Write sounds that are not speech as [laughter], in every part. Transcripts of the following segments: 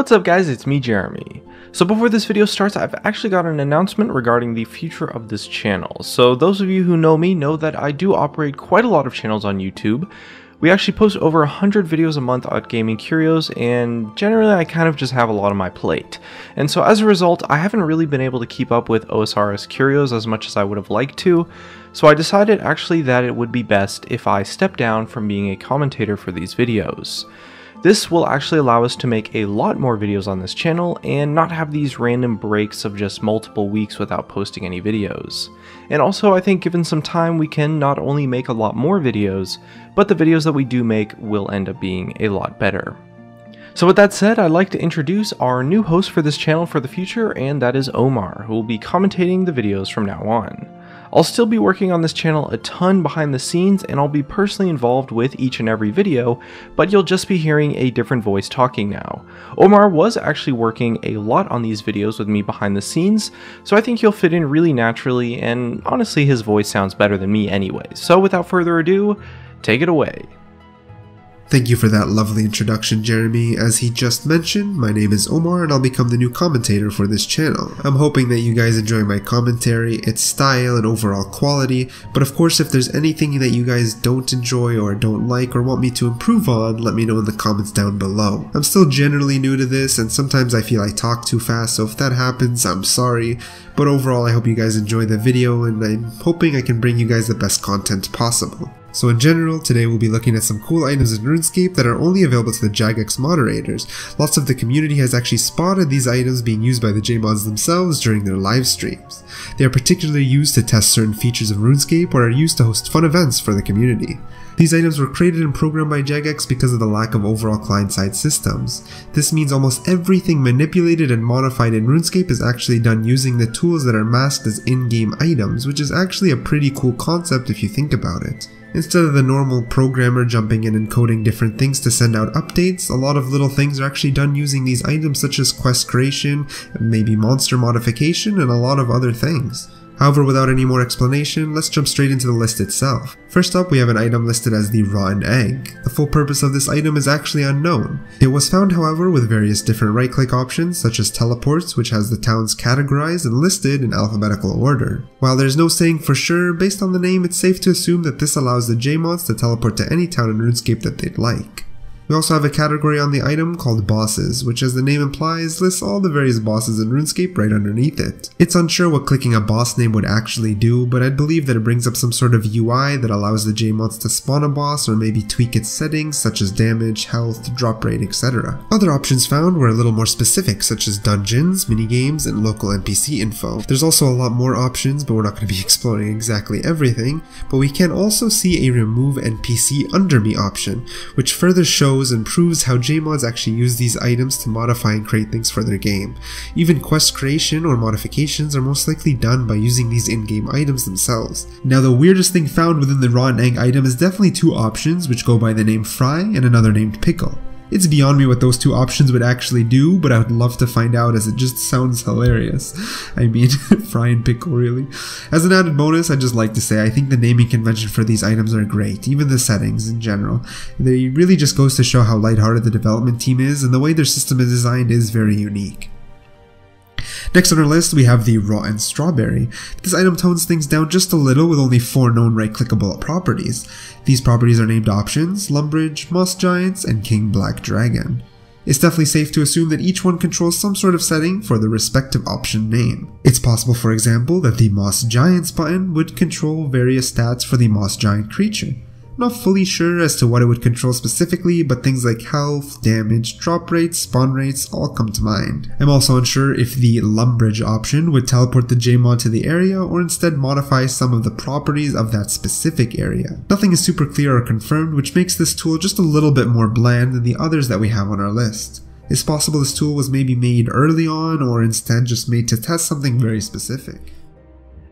What's up guys, it's me Jeremy. So before this video starts, I've actually got an announcement regarding the future of this channel. So those of you who know me know that I do operate quite a lot of channels on YouTube. We actually post over 100 videos a month on Gaming Curios, and generally I kind of just have a lot on my plate. And so as a result, I haven't really been able to keep up with OSRS Curios as much as I would have liked to, so I decided actually that it would be best if I step down from being a commentator for these videos. This will actually allow us to make a lot more videos on this channel and not have these random breaks of just multiple weeks without posting any videos. And also I think given some time we can not only make a lot more videos, but the videos that we do make will end up being a lot better. So with that said, I'd like to introduce our new host for this channel for the future, and that is Omar, who will be commentating the videos from now on. I'll still be working on this channel a ton behind the scenes and I'll be personally involved with each and every video, but you'll just be hearing a different voice talking now. Omar was actually working a lot on these videos with me behind the scenes, so I think he'll fit in really naturally and honestly his voice sounds better than me anyway. So without further ado, take it away. Thank you for that lovely introduction, Jeremy. As he just mentioned, my name is Omar and I'll become the new commentator for this channel. I'm hoping that you guys enjoy my commentary, its style, and overall quality, but of course if there's anything that you guys don't enjoy or don't like or want me to improve on, let me know in the comments down below. I'm still generally new to this and sometimes I feel I talk too fast, so if that happens, I'm sorry, but overall I hope you guys enjoy the video and I'm hoping I can bring you guys the best content possible. So in general, today we'll be looking at some cool items in RuneScape that are only available to the Jagex moderators. Lots of the community has actually spotted these items being used by the JMods themselves during their live streams. They are particularly used to test certain features of RuneScape or are used to host fun events for the community. These items were created and programmed by Jagex because of the lack of overall client-side systems. This means almost everything manipulated and modified in RuneScape is actually done using the tools that are masked as in-game items, which is actually a pretty cool concept if you think about it. Instead of the normal programmer jumping in and coding different things to send out updates, a lot of little things are actually done using these items such as quest creation, maybe monster modification, and a lot of other things. However, without any more explanation, let's jump straight into the list itself. First up, we have an item listed as the Rotten Egg. The full purpose of this item is actually unknown. It was found, however, with various different right-click options, such as teleports, which has the towns categorized and listed in alphabetical order. While there's no saying for sure, based on the name, it's safe to assume that this allows the JMods to teleport to any town in RuneScape that they'd like. We also have a category on the item called bosses, which as the name implies, lists all the various bosses in RuneScape right underneath it. It's unsure what clicking a boss name would actually do, but I'd believe that it brings up some sort of UI that allows the JMods to spawn a boss or maybe tweak its settings such as damage, health, drop rate, etc. Other options found were a little more specific such as dungeons, minigames, and local NPC info. There's also a lot more options, but we're not going to be [laughs] exploring exactly everything, but we can also see a remove NPC under me option, which further shows shows and proves how JMods actually use these items to modify and create things for their game. Even quest creation or modifications are most likely done by using these in-game items themselves. Now the weirdest thing found within the rotten egg item is definitely two options which go by the name Fry and another named Pickle. It's beyond me what those two options would actually do, but I would love to find out as it just sounds hilarious. I mean, [laughs] fry and pickle really. As an added bonus, I'd just like to say I think the naming convention for these items are great, even the settings in general. They really just goes to show how lighthearted the development team is and the way their system is designed is very unique. Next on our list, we have the Rotten Strawberry. This item tones things down just a little with only 4 known right-clickable properties. These properties are named Options, Lumbridge, Moss Giants, and King Black Dragon. It's definitely safe to assume that each one controls some sort of setting for the respective option name. It's possible, for example, that the Moss Giants button would control various stats for the Moss Giant creature. Not fully sure as to what it would control specifically, but things like health, damage, drop rates, spawn rates all come to mind. I'm also unsure if the Lumbridge option would teleport the JMod to the area or instead modify some of the properties of that specific area. Nothing is super clear or confirmed, which makes this tool just a little bit more bland than the others that we have on our list. It's possible this tool was maybe made early on or instead just made to test something very specific.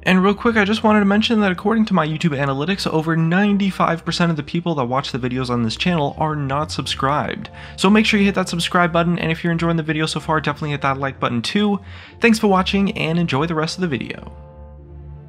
And real quick, I just wanted to mention that according to my YouTube analytics, over 95% of the people that watch the videos on this channel are not subscribed. So make sure you hit that subscribe button, and if you're enjoying the video so far, definitely hit that like button too. Thanks for watching, and enjoy the rest of the video.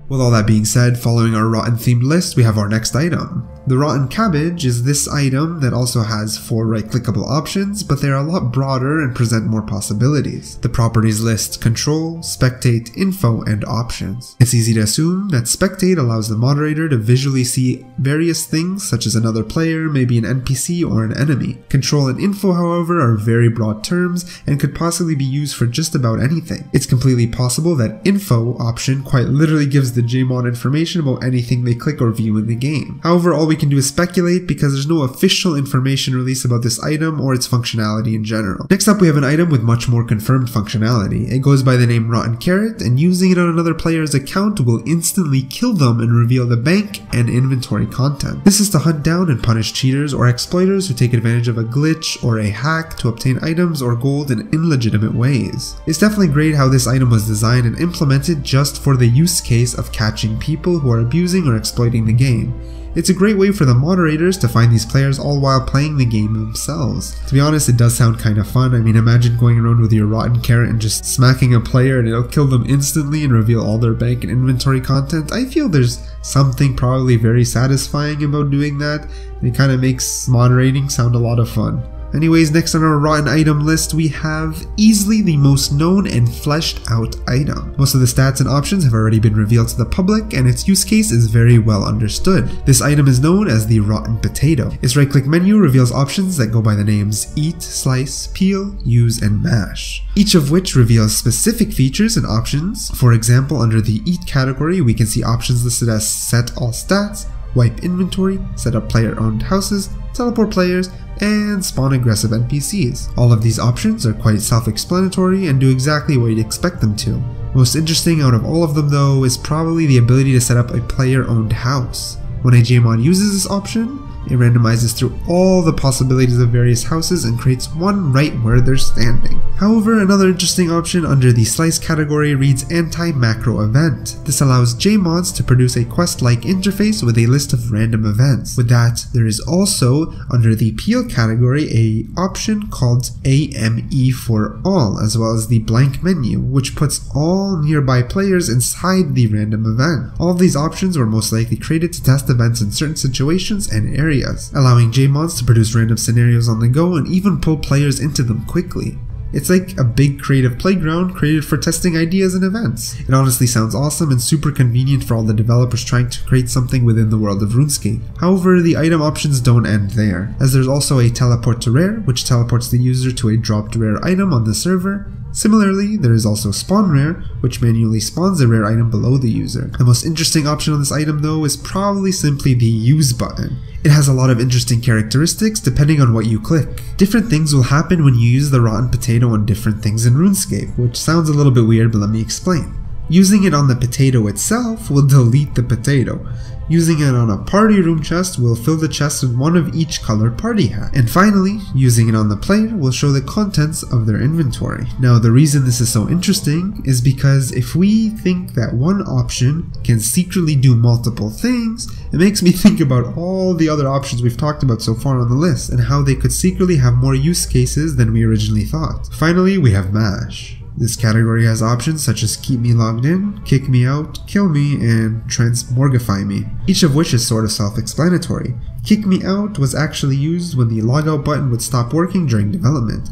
With all that being said, following our rotten themed list, we have our next item. The Rotten Cabbage is this item that also has four right clickable options, but they're a lot broader and present more possibilities. The properties list Control, Spectate, Info, and Options. It's easy to assume that Spectate allows the moderator to visually see various things such as another player, maybe an NPC or an enemy. Control and Info, however, are very broad terms and could possibly be used for just about anything. It's completely possible that Info option quite literally gives the JMod information about anything they click or view in the game. However, all we can do is speculate because there's no official information released about this item or its functionality in general. Next up we have an item with much more confirmed functionality. It goes by the name Rotten Carrot and using it on another player's account will instantly kill them and reveal the bank and inventory content. This is to hunt down and punish cheaters or exploiters who take advantage of a glitch or a hack to obtain items or gold in illegitimate ways. It's definitely great how this item was designed and implemented just for the use case of catching people who are abusing or exploiting the game. It's a great way for the moderators to find these players all while playing the game themselves. To be honest, it does sound kind of fun. I mean, imagine going around with your rotten carrot and just smacking a player and it'll kill them instantly and reveal all their bank and inventory content. I feel there's something probably very satisfying about doing that, and it kind of makes moderating sound a lot of fun. Anyways, next on our rotten item list, we have easily the most known and fleshed out item. Most of the stats and options have already been revealed to the public, and its use case is very well understood. This item is known as the Rotten Potato. Its right click menu reveals options that go by the names Eat, Slice, Peel, Use, and Mash, each of which reveals specific features and options. For example, under the Eat category, we can see options listed as Set All Stats, Wipe Inventory, Set up Player Owned Houses, Teleport Players, and spawn aggressive NPCs. All of these options are quite self-explanatory and do exactly what you'd expect them to. Most interesting out of all of them though is probably the ability to set up a player-owned house. When a JMod uses this option, it randomizes through all the possibilities of various houses and creates one right where they're standing. However, another interesting option under the slice category reads anti-macro event. This allows JMods to produce a quest-like interface with a list of random events. With that, there is also, under the peel category, a option called AME for all, as well as the blank menu, which puts all nearby players inside the random event. All these options were most likely created to test events in certain situations and areas areas, allowing JMods to produce random scenarios on the go and even pull players into them quickly. It's like a big creative playground created for testing ideas and events. It honestly sounds awesome and super convenient for all the developers trying to create something within the world of RuneScape. However, the item options don't end there, as there's also a teleport to rare, which teleports the user to a dropped rare item on the server, Similarly, there is also Spawn Rare, which manually spawns a rare item below the user. The most interesting option on this item though is probably simply the Use button. It has a lot of interesting characteristics depending on what you click. Different things will happen when you use the rotten potato on different things in RuneScape, which sounds a little bit weird but let me explain. Using it on the potato itself will delete the potato. Using it on a party room chest will fill the chest with one of each colored party hat. And finally, using it on the player will show the contents of their inventory. Now the reason this is so interesting is because if we think that one option can secretly do multiple things, it makes me [laughs] think about all the other options we've talked about so far on the list and how they could secretly have more use cases than we originally thought. Finally, we have MASH. This category has options such as keep me logged in, kick me out, kill me, and transmorgify me, each of which is sort of self-explanatory. Kick me out was actually used when the logout button would stop working during development,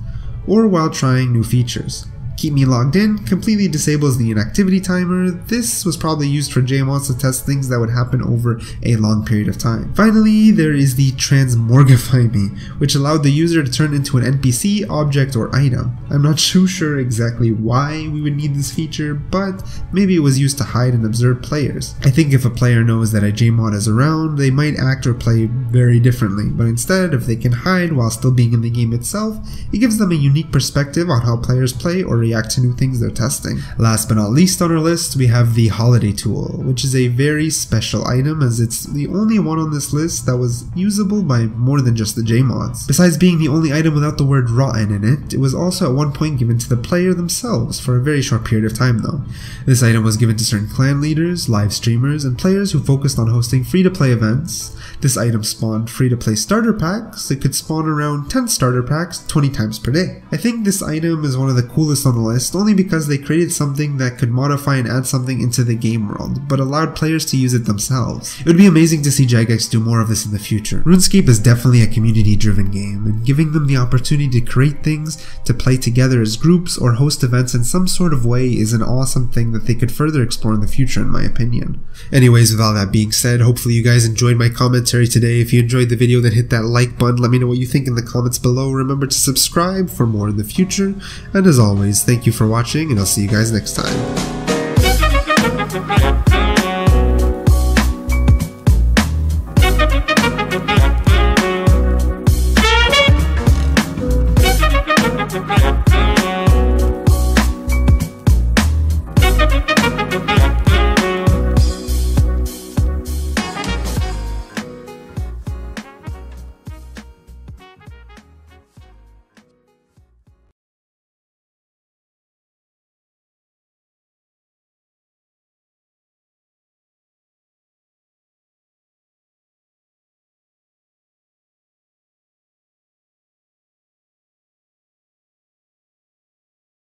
or while trying new features. Keep Me Logged In completely disables the inactivity timer. This was probably used for JMods to test things that would happen over a long period of time. Finally, there is the Transmorgify Me, which allowed the user to turn into an NPC, object, or item. I'm not [laughs] too sure exactly why we would need this feature, but maybe it was used to hide and observe players. I think if a player knows that a JMod is around, they might act or play very differently, but instead, if they can hide while still being in the game itself, it gives them a unique perspective on how players play or react to new things they're testing. Last but not least on our list, we have the Holiday Tool, which is a very special item as it's the only one on this list that was usable by more than just the JMods. Besides being the only item without the word rotten in it, it was also at one point given to the player themselves for a very short period of time though. This item was given to certain clan leaders, live streamers, and players who focused on hosting free-to-play events. This item spawned free-to-play starter packs. It could spawn around 10 starter packs 20 times per day. I think this item is one of the coolest on the list only because they created something that could modify and add something into the game world, but allowed players to use it themselves. It would be amazing to see Jagex do more of this in the future. RuneScape is definitely a community driven game, and giving them the opportunity to create things, to play together as groups, or host events in some sort of way is an awesome thing that they could further explore in the future in my opinion. Anyways, with all that being said, hopefully you guys enjoyed my commentary today. If you enjoyed the video, then hit that like button, let me know what you think in the comments below. Remember to subscribe for more in the future, and as always, thank you for watching, and I'll see you guys next time.